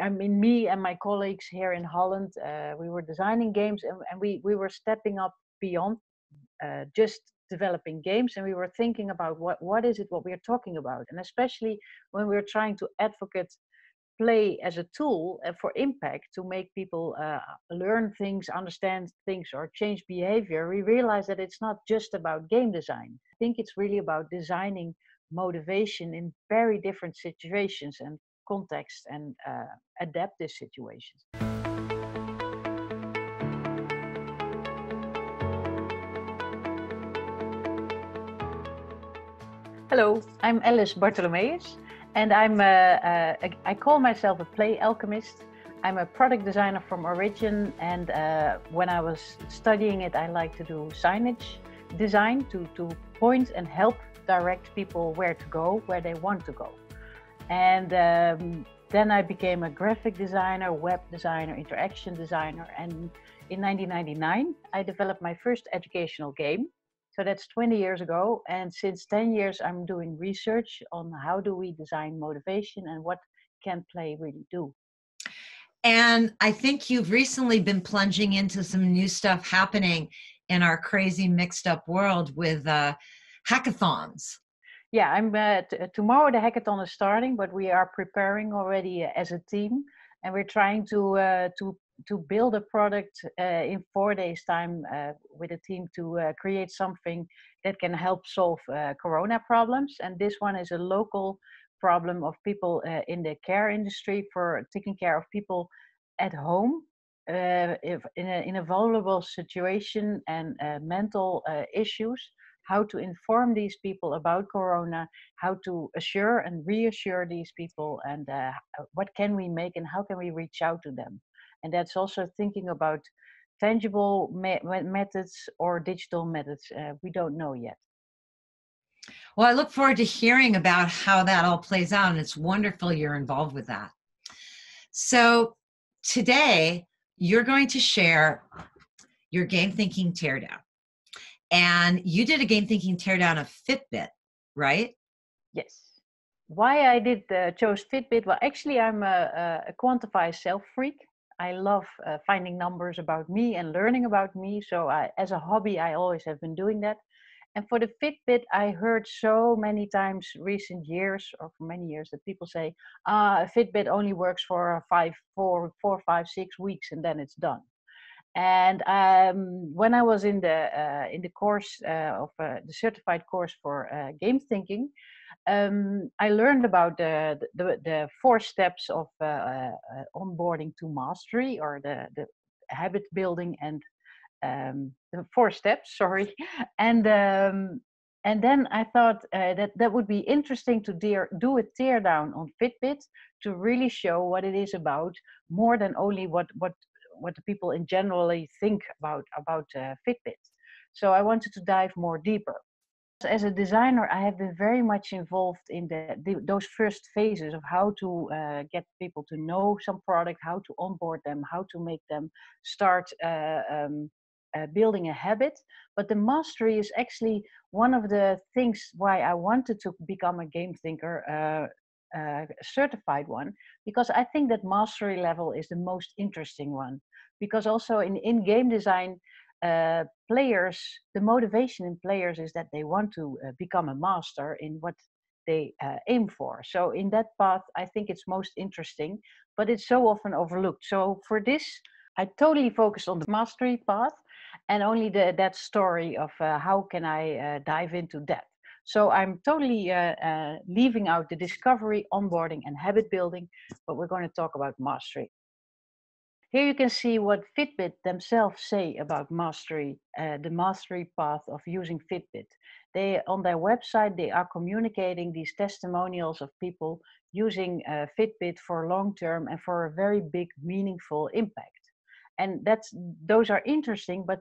I mean, me and my colleagues here in Holland, uh, we were designing games and, and, we, we were stepping up beyond uh, just developing games and we were thinking about what, what is it what we're talking about. And especially when we're trying to advocate play as a tool uh, for impact to make people uh, learn things, understand things, or change behavior, we realize that it's not just about game design. I think it's really about designing motivation in very different situations and context and uh, adaptive situations. Hello, I'm Ellis Bartholomeus, and I'm a, a, I call myself a play alchemist. I'm a product designer from origin, and uh, when I was studying it, I like to do signage design to, to point and help direct people where to go, where they want to go. And um, then I became a graphic designer, web designer, interaction designer. And in 1999, I developed my first educational game. So that's 20 years ago. And since 10 years, I'm doing research on how do we design motivation and what can play really do. And I think you've recently been plunging into some new stuff happening in our crazy mixed up world with uh, hackathons. Yeah, I'm uh, tomorrow the hackathon is starting, but we are preparing already uh, as a team, and we're trying to uh, to to build a product uh, in four days' time uh, with a team to uh, create something that can help solve corona problems. And this one is a local problem of people in the care industry for taking care of people at home if in a, in a vulnerable situation and mental issues, how to inform these people about corona, how to assure and reassure these people, and uh, what can we make and how can we reach out to them. And that's also thinking about tangible me- methods or digital methods. Uh, we don't know yet. Well, I look forward to hearing about how that all plays out, and it's wonderful you're involved with that. So, today you're going to share your game thinking teardown. And you did a game thinking teardown of Fitbit, right? Yes. Why I did uh, chose Fitbit? Well, actually, I'm a, a quantify self freak. I love uh, finding numbers about me and learning about me. So, I, as a hobby, I always have been doing that. And for the Fitbit, I heard so many times recent years or for many years that people say, ah, a Fitbit only works for five, four, four, five, six weeks and then it's done. And um, when I was in the uh, in the course uh, of uh, the certified course for uh, game thinking, um, I learned about the, the, the four steps of uh, uh, onboarding to mastery or the the habit building and um, the four steps. Sorry, and um, and then I thought that that would be interesting to do a teardown on Fitbit to really show what it is about more than only what what what the people in generally think about about uh, Fitbit. So I wanted to dive more deeper. As a designer, I have been very much involved in the, the those first phases of how to uh, get people to know some product, how to onboard them, how to make them start uh, um, uh, building a habit. But the mastery is actually one of the things why I wanted to become a game thinker uh, certified one because I think that mastery level is the most interesting one. Because also in, in game design, uh, players, the motivation in players is that they want to uh, become a master in what they uh, aim for. So in that path, I think it's most interesting, but it's so often overlooked. So for this, I totally focused on the mastery path and only the, that story of uh, how can I dive into that. So I'm totally uh, uh, leaving out the discovery, onboarding, and habit building, but we're going to talk about mastery. Here you can see what Fitbit themselves say about mastery, uh, the mastery path of using Fitbit. They on their website they are communicating these testimonials of people using uh, Fitbit for long term and for a very big meaningful impact. And that's those are interesting, but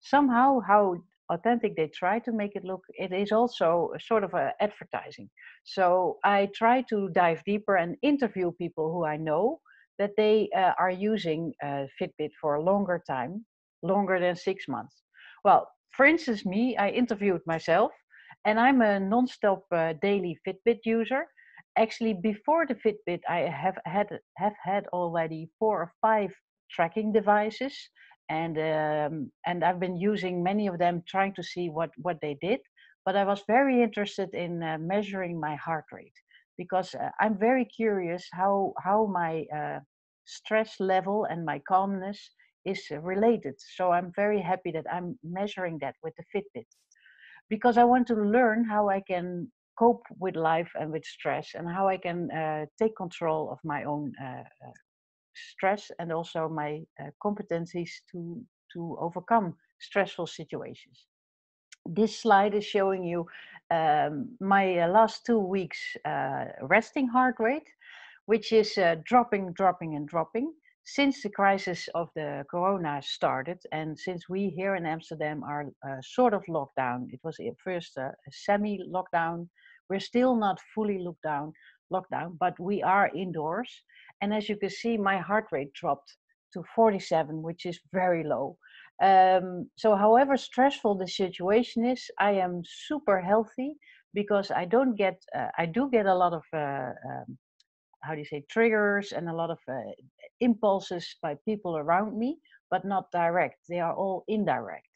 somehow how authentic they try to make it look it is also sort of a advertising. So i try to dive deeper and interview people who i know that they uh, are using uh, fitbit for a longer time longer than six months. Well for instance me i interviewed myself and i'm a non-stop uh, daily fitbit user. Actually before the Fitbit, I have had have had already four or five tracking devices, and um, and I've been using many of them, trying to see what what they did. But I was very interested in uh, measuring my heart rate because uh, I'm very curious how how my uh, stress level and my calmness is related. So I'm very happy that I'm measuring that with the Fitbit because I want to learn how I can cope with life and with stress and how I can uh, take control of my own uh, uh stress and also my uh, competencies to to overcome stressful situations. This slide is showing you um, my uh, last two weeks uh, resting heart rate, which is dropping, dropping, and dropping since the crisis of the corona started and since we here in amsterdam are uh, sort of locked down it was at first a, a semi lockdown we're still not fully locked down lockdown but we are indoors. And as you can see my heart rate dropped to 47 which is very low. Um, so however stressful the situation is i am super healthy because i don't get uh, i do get a lot of uh, um, how do you say triggers and a lot of uh, impulses by people around me but not direct. They are all indirect.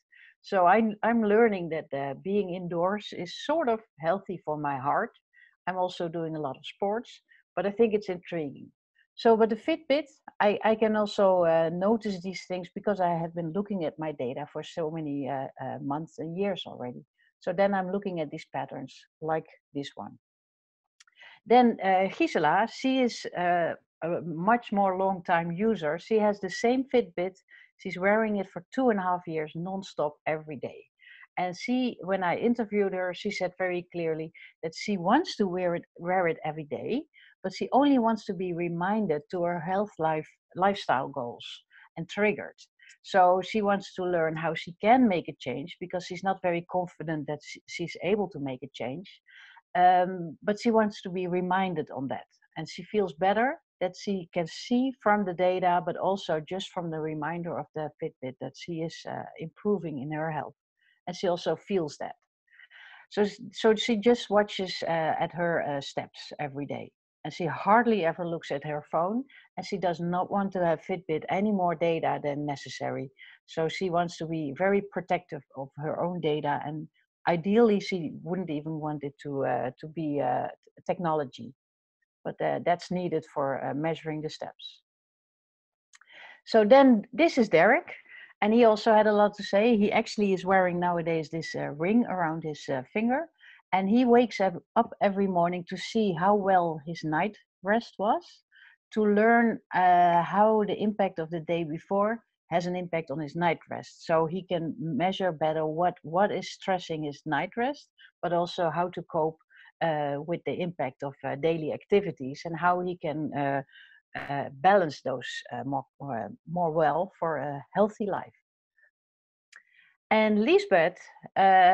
So i'm, I'm learning that uh, being indoors is sort of healthy for my heart i'm also doing a lot of sports but i think it's intriguing so but the fitbit i, I can also uh, notice these things because i have been looking at my data for so many uh, uh months and years already so then i'm looking at these patterns like this one then uh, Gisela, she is uh, a much more long time user. She has the same Fitbit. She's wearing it for two and a half years nonstop every day. And she, when I interviewed her, she said very clearly that she wants to wear it, wear it every day, but she only wants to be reminded to her health life lifestyle goals and triggered. So she wants to learn how she can make a change because she's not very confident that she's able to make a change. Um, but she wants to be reminded on that. And she feels better that she can see from the data, but also just from the reminder of the Fitbit that she is uh, improving in her health. And she also feels that. So, so she just watches uh, at her uh, steps every day. And she hardly ever looks at her phone. And she does not want to have Fitbit any more data than necessary. So she wants to be very protective of her own data and ideally she wouldn't even want it to uh, to be uh, technology but uh, that's needed for uh, measuring the steps so then this is derek and he also had a lot to say he actually is wearing nowadays this uh, ring around his uh, finger and he wakes up, every morning to see how well his night rest was to learn how the impact of the day before has an impact on his night rest. So he can measure better what, what is stressing his night rest, but also how to cope uh, with the impact of uh, daily activities and how he can uh, uh balance those uh, more, uh, more well for a healthy life. And Liesbeth,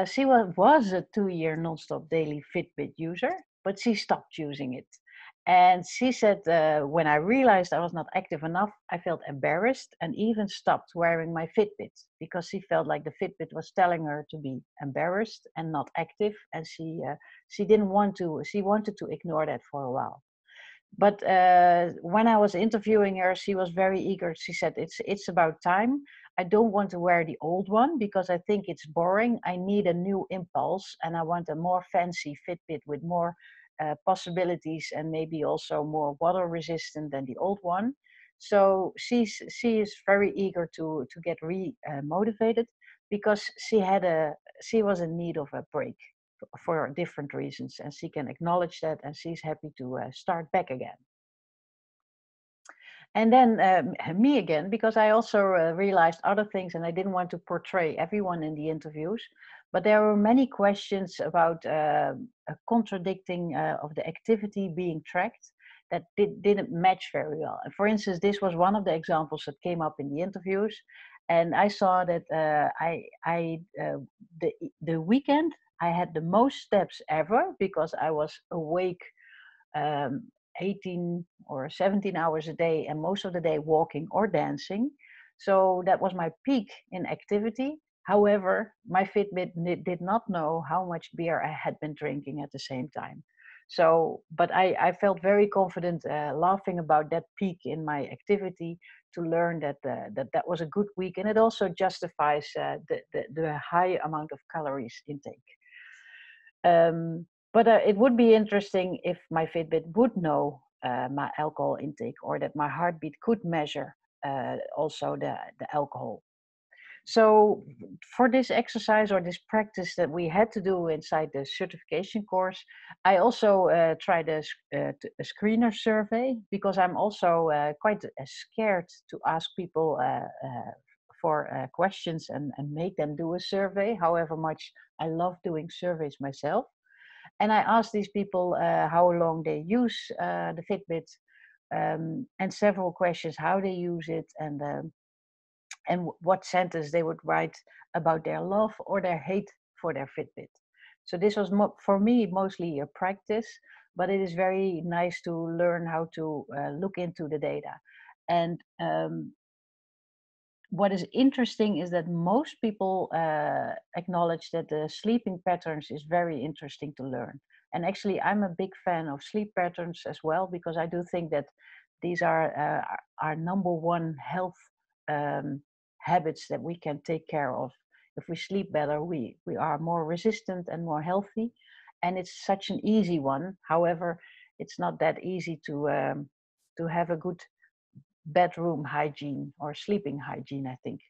she was, was a two-year non-stop daily Fitbit user, but she stopped using it and she said, uh, when I realized I was not active enough, I felt embarrassed and even stopped wearing my Fitbit because she felt like the Fitbit was telling her to be embarrassed and not active. And she, uh, she didn't want to, she wanted to ignore that for a while. But uh, when I was interviewing her, she was very eager. She said, it's, it's about time. I don't want to wear the old one because I think it's boring. I need a new impulse and I want a more fancy Fitbit with more uh, possibilities and maybe also more water resistant than the old one. So she's she is very eager to to get re uh, motivated because she had a she was in need of a break for different reasons and she can acknowledge that and she's happy to uh, start back again and then uh, me again because i also uh, realized other things and i didn't want to portray everyone in the interviews but there were many questions about uh, contradicting of the activity being tracked that did, didn't match very well. And for instance, this was one of the examples that came up in the interviews, and I saw that uh, I, I uh, the the weekend I had the most steps ever because I was awake um, 18 or 17 hours a day, and most of the day walking or dancing. So that was my peak in activity. However, my Fitbit did not know how much beer I had been drinking at the same time. So, but I, I felt very confident uh, laughing about that peak in my activity to learn that uh, that that was a good week, and it also justifies uh, the, the, the high amount of calories intake. Um, but uh, it would be interesting if my Fitbit would know uh, my alcohol intake or that my heartbeat could measure uh, also the, the alcohol. So for this exercise or this practice that we had to do inside the certification course, I also uh, tried a, uh, screener survey because I'm also uh, quite uh, scared to ask people uh, uh, for questions and, and make them do a survey, however much I love doing surveys myself. And I asked these people how long they use the Fitbit um, and several questions, how they use it and um, and what sentence they would write about their love or their hate for their Fitbit. So this was for me mostly a practice, but it is very nice to learn how to uh, look into the data. And um, what is interesting is that most people uh, acknowledge that the sleeping patterns is very interesting to learn. And actually, I'm a big fan of sleep patterns as well because I do think that these are uh, our number one health um, habits that we can take care of. If we sleep better, we, we are more resistant and more healthy. And it's such an easy one. However, it's not that easy to, um, to have a good bedroom hygiene or sleeping hygiene, I think.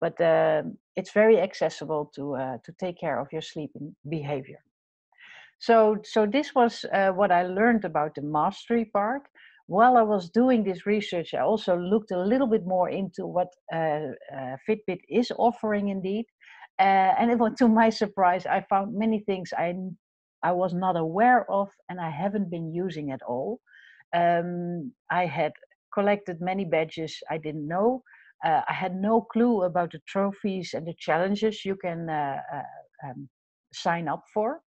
But uh, it's very accessible to, uh, to take care of your sleeping behavior. So, so this was uh, what I learned about the mastery part while I was doing this research, I also looked a little bit more into what uh, uh, Fitbit is offering indeed. Uh, and it was, to my surprise, I found many things I, I was not aware of and I haven't been using at all. Um, I had collected many badges I didn't know. Uh, I had no clue about the trophies and the challenges you can uh, uh, um, sign up for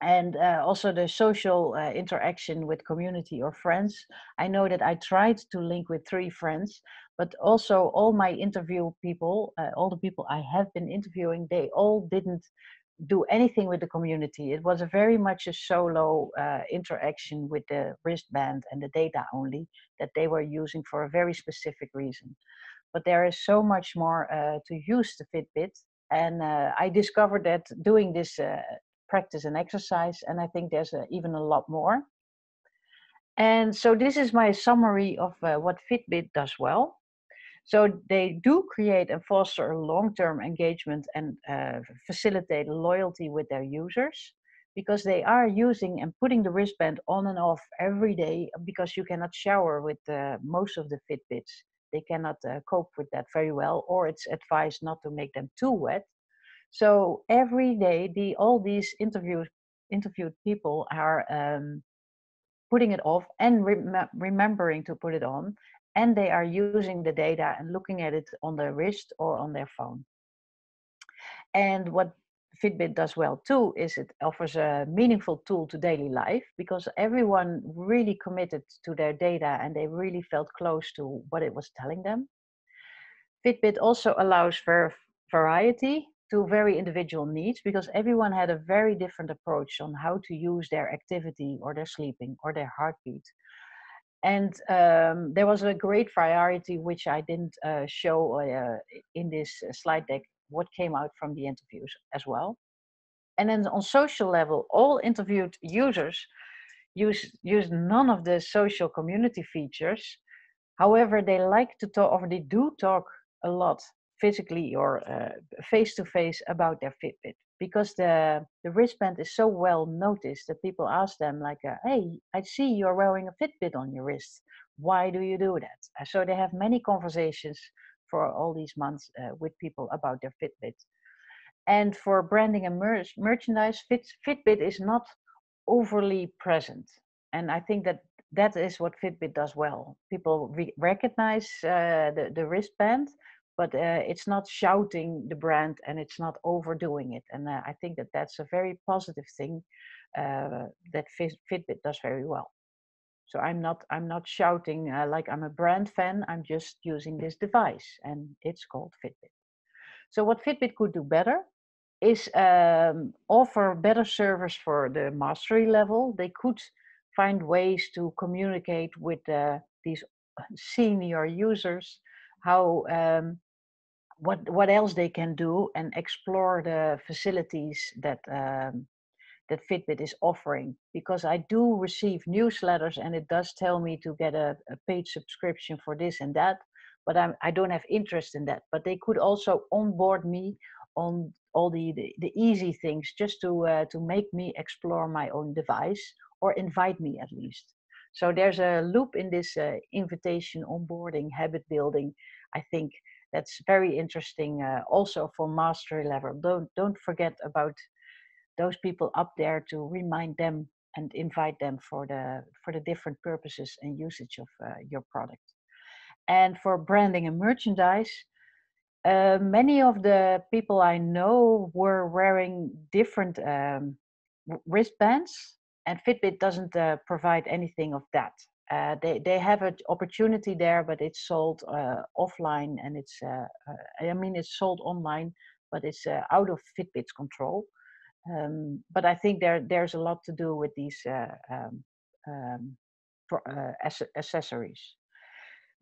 and uh, also the social uh, interaction with community or friends. I know that I tried to link with three friends, but also all my interview people, uh, all the people I have been interviewing, they all didn't do anything with the community. It was a very much a solo uh, interaction with the wristband and the data only that they were using for a very specific reason. But there is so much more uh, to use the Fitbit and uh, I discovered that doing this uh, practice and exercise. And I think there's even a lot more. And so this is my summary of uh, what Fitbit does well. So they do create and foster a long-term engagement and uh, facilitate loyalty with their users because they are using and putting the wristband on and off every day because you cannot shower with uh, most of the Fitbits. They cannot uh, cope with that very well, or it's advised not to make them too wet so every day, the all these interviews interviewed people are um, putting it off and rem- remembering to put it on, and they are using the data and looking at it on their wrist or on their phone. And what Fitbit does well too is it offers a meaningful tool to daily life because everyone really committed to their data and they really felt close to what it was telling them. Fitbit also allows for variety to very individual needs because everyone had a very different approach on how to use their activity or their sleeping or their heartbeat. And um, there was a great variety which I didn't uh, show uh, in this uh, slide deck what came out from the interviews as well. And then on social level, all interviewed users use, use none of the social community features. However, they like to talk or they do talk a lot physically or face to face about their Fitbit because the the wristband is so well noticed that people ask them like, uh, "Hey, I see you're wearing a Fitbit on your wrist. Why do you do that?" Uh, so they have many conversations for all these months uh, with people about their Fitbit. And for branding and mer- merchandise, Fit- Fitbit is not overly present, and I think that that is what Fitbit does well. People re- recognize uh, the the wristband, but uh, it's not shouting the brand and it's not overdoing it. And uh, I think that that's a very positive thing uh, that Fitbit does very well. So I'm not I'm not shouting uh, like I'm a brand fan. I'm just using this device, and it's called Fitbit. So what Fitbit could do better is um, offer better service for the mastery level. They could find ways to communicate with uh, these senior users how um, what what else they can do and explore the facilities that um, that Fitbit is offering because I do receive newsletters and it does tell me to get a, a paid subscription for this and that but I'm, I don't have interest in that but they could also onboard me on all the, the, the easy things just to uh, to make me explore my own device or invite me at least. So there's a loop in this uh, invitation onboarding habit building I think that's very interesting uh, also for mastery level. Don't don't forget about those people up there to remind them and invite them for the for the different purposes and usage of uh, your product. And for branding and merchandise uh, many of the people i know were wearing different um, wristbands and fitbit doesn't uh, provide anything of that uh, they they have an opportunity there, but it's sold uh, offline and it's uh, uh, I mean it's sold online, but it's out of Fitbit's control. Um, but I think there there's a lot to do with these um, um, for, accessories.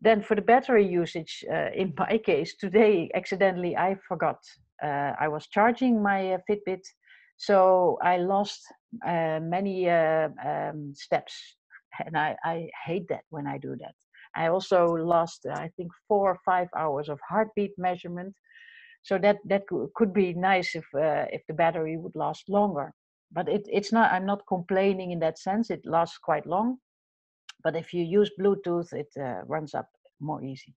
Then for the battery usage, in my case today, accidentally I forgot I was charging my Fitbit, so I lost many um, steps and I, I hate that when I do that. I also lost, I think, four or five hours of heartbeat measurement. So that that could be nice if uh, if the battery would last longer. But it, it's not. I'm not complaining in that sense. It lasts quite long. But if you use Bluetooth, it uh, runs up more easy.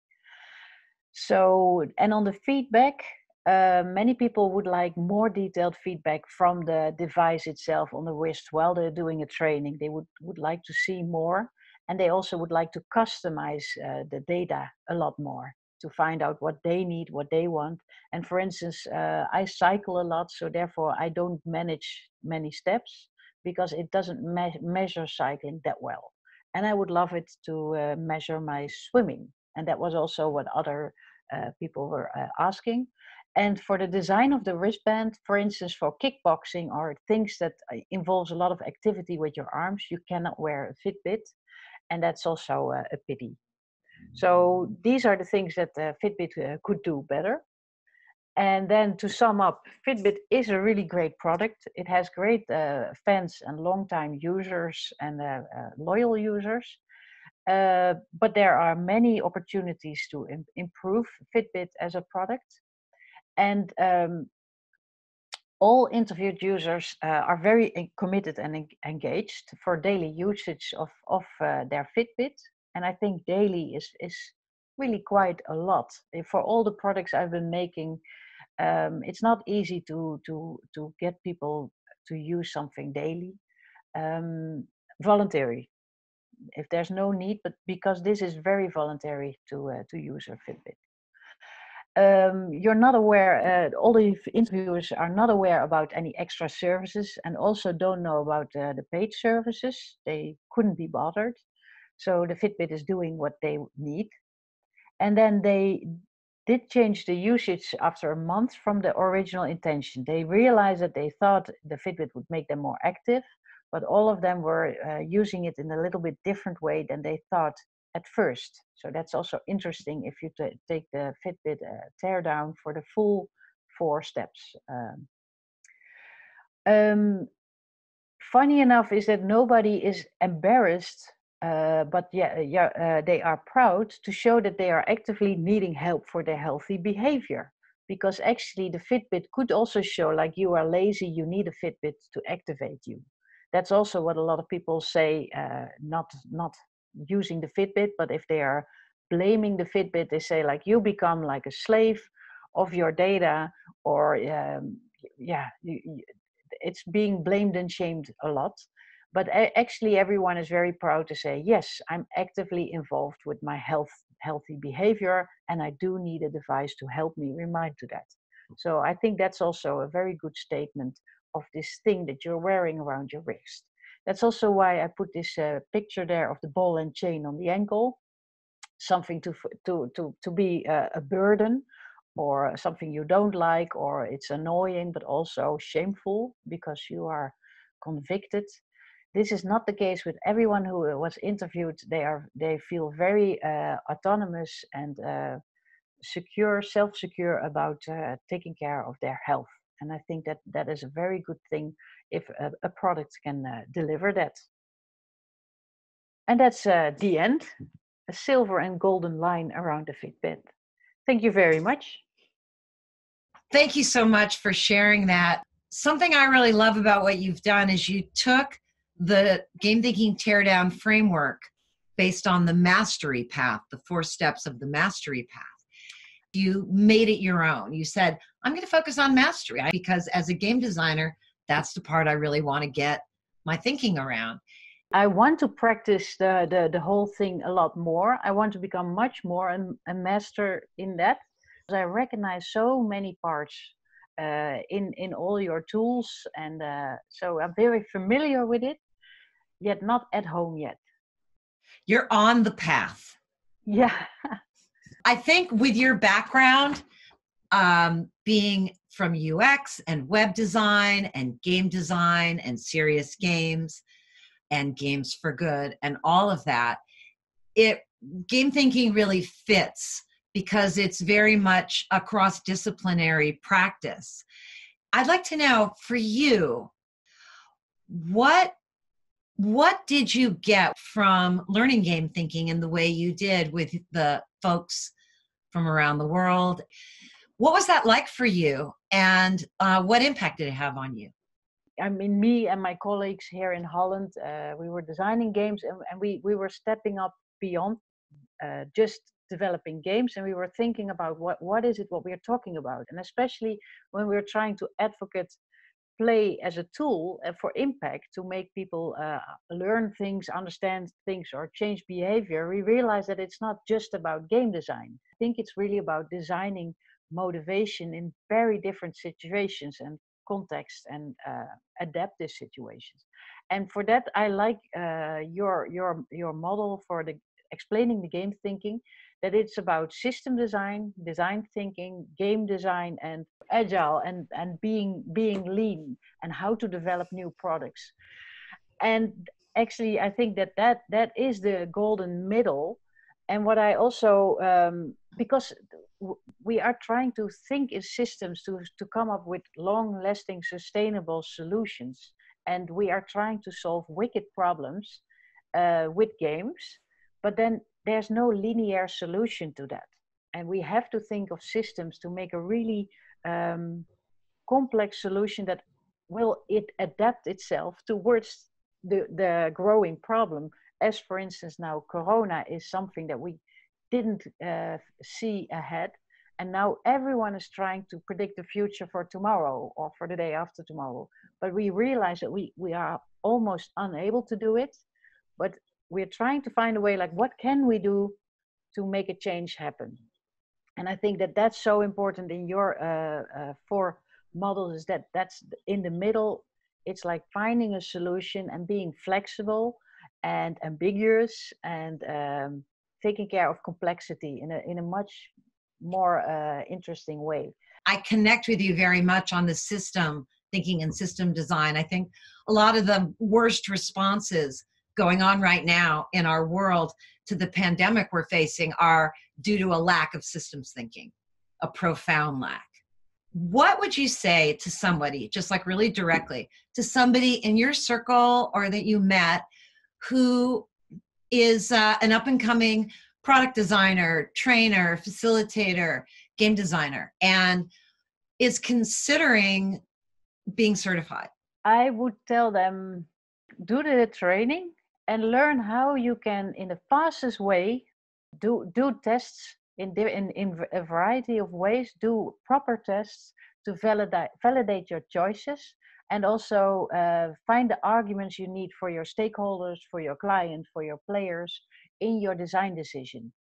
So and on the feedback, uh, many people would like more detailed feedback from the device itself on the wrist while they're doing a training. They would, would like to see more, and they also would like to customize uh, the data a lot more to find out what they need, what they want. And for instance, uh, I cycle a lot, so therefore I don't manage many steps because it doesn't me- measure cycling that well. And I would love it to uh, measure my swimming. And that was also what other uh, people were uh, asking. And for the design of the wristband, for instance, for kickboxing or things that uh, involves a lot of activity with your arms, you cannot wear a Fitbit, and that's also uh, a pity. So these are the things that uh, Fitbit uh, could do better. And then to sum up, Fitbit is a really great product. It has great uh, fans and long-time users and uh, loyal users. but there are many opportunities to Im- improve Fitbit as a product and um, all interviewed users uh, are very committed and en engaged for daily usage of, of uh, their Fitbit. And I think daily is, is really quite a lot. Eh, for all the products I've been making, um, it's not easy to, to, to get people to use something daily. Um, voluntary, if there's no need, but because this is very voluntary to, uh, to use a Fitbit um, you're not aware, uh, all the interviewers are not aware about any extra services and also don't know about uh, the paid services. They couldn't be bothered. So the Fitbit is doing what they need. And then they did change the usage after a month from the original intention. They realized that they thought the Fitbit would make them more active, but all of them were uh, using it in a little bit different way than they thought at first. So that's also interesting if you take the Fitbit uh, teardown for the full four steps. Um, um, funny enough is that nobody is embarrassed, uh, but yeah, yeah, uh, they are proud to show that they are actively needing help for their healthy behavior. Because actually, the Fitbit could also show like you are lazy, you need a Fitbit to activate you. That's also what a lot of people say, uh, not not using the Fitbit, but if they are blaming the Fitbit, they say like you become like a slave of your data, or um, yeah, you, you, it's being blamed and shamed a lot. But actually, everyone is very proud to say, yes, I'm actively involved with my health, healthy behavior, and I do need a device to help me remind to that. So I think that's also a very good statement of this thing that you're wearing around your wrist. That's also why I put this uh, picture there of the ball and chain on the ankle, something to to to to be uh, a burden or something you don't like or it's annoying but also shameful because you are convicted. This is not the case with everyone who uh, was interviewed. They are they feel very uh, autonomous and uh, secure self-secure about uh, taking care of their health and i think that that is a very good thing if a, a product can uh, deliver that. And that's uh, the end. A silver and golden line around the fitbit. Thank you very much. Thank you so much for sharing that. Something i really love about what you've done is you took the game thinking teardown framework based on the mastery path the four steps of the mastery path you made it your own. You said, I'm going to focus on mastery because as a game designer, that's the part I really want to get my thinking around. I want to practice the, the, the whole thing a lot more. I want to become much more a, a master in that. I recognize so many parts uh, in, in all your tools. And uh, so I'm very familiar with it, yet not at home yet. You're on the path. Yeah. I think with your background, um, being from UX and web design and game design and serious games and games for good and all of that, it game thinking really fits because it's very much a cross disciplinary practice. I'd like to know for you, what what did you get from learning game thinking in the way you did with the folks from around the world. What was that like for you, and uh, what impact did it have on you? I mean, me and my colleagues here in Holland, uh, we were designing games, and, and, we we were stepping up beyond uh, just developing games, and we were thinking about what what is it what we are talking about, and especially when we are trying to advocate play as a tool uh, for impact to make people uh, learn things, understand things, or change behavior, we realize that it's not just about game design. I think it's really about designing motivation in very different situations and contexts and uh, adaptive situations. And for that, I like uh, your your your model for the explaining the game thinking that it's about system design, design thinking, game design, and agile, and and being being lean, and how to develop new products. And actually, I think that that that is the golden middle. And what I also um, because we are trying to think in systems to to come up with long-lasting, sustainable solutions, and we are trying to solve wicked problems uh, with games. But then there's no linear solution to that. And we have to think of systems to make a really um, complex solution that will it adapt itself towards the, the growing problem. As for instance, now Corona is something that we didn't uh, see ahead. And now everyone is trying to predict the future for tomorrow or for the day after tomorrow. But we realize that we, we are almost unable to do it. But we're trying to find a way like what can we do to make a change happen? And i think that that's so important in your uh, uh, four models is that that's in the middle. It's like finding a solution and being flexible and ambiguous and um, taking care of complexity in a, in a much more uh, interesting way. I connect with you very much on the system thinking and system design. I think a lot of the worst responses going on right now in our world to the pandemic we're facing are due to a lack of systems thinking, a profound lack. What would you say to somebody, just like really directly, to somebody in your circle or that you met who is uh, an up and coming product designer, trainer, facilitator, game designer, and is considering being certified? I would tell them do the training and learn how you can in the fastest way do do tests in in, in a variety of ways do proper tests to validate validate your choices and also uh, find the arguments you need for your stakeholders for your client for your players in your design decision.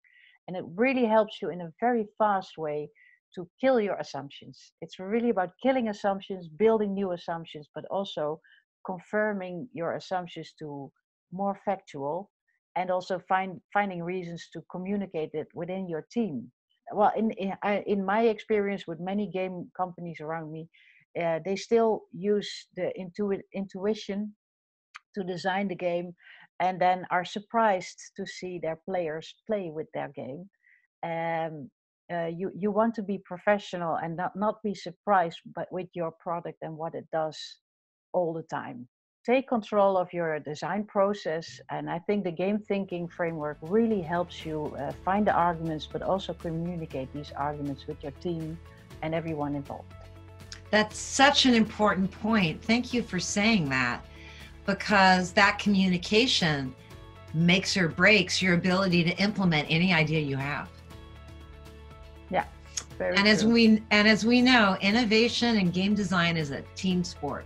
And it really helps you in a very fast way to kill your assumptions. It's really about killing assumptions building new assumptions but also confirming your assumptions to more factual and also find finding reasons to communicate it within your team well, in in, in my experience with many game companies around me, uh, they still use the intu- intuition to design the game and then are surprised to see their players play with their game. Um, uh, you you want to be professional and not, not be surprised but with your product and what it does all the time take control of your design process and i think the game thinking framework really helps you uh, find the arguments but also communicate these arguments with your team and everyone involved. That's such an important point. Thank you for saying that because that communication makes or breaks your ability to implement any idea you have. Yeah and true. as we and as we know innovation and game design is a team sport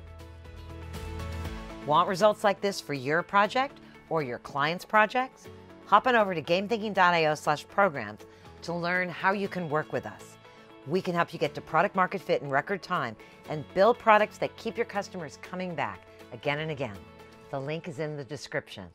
want results like this for your project or your client's projects? Hop on over to gamethinking.io slash programs to learn how you can work with us. We can help you get to product market fit in record time and build products that keep your customers coming back again and again. The link is in the description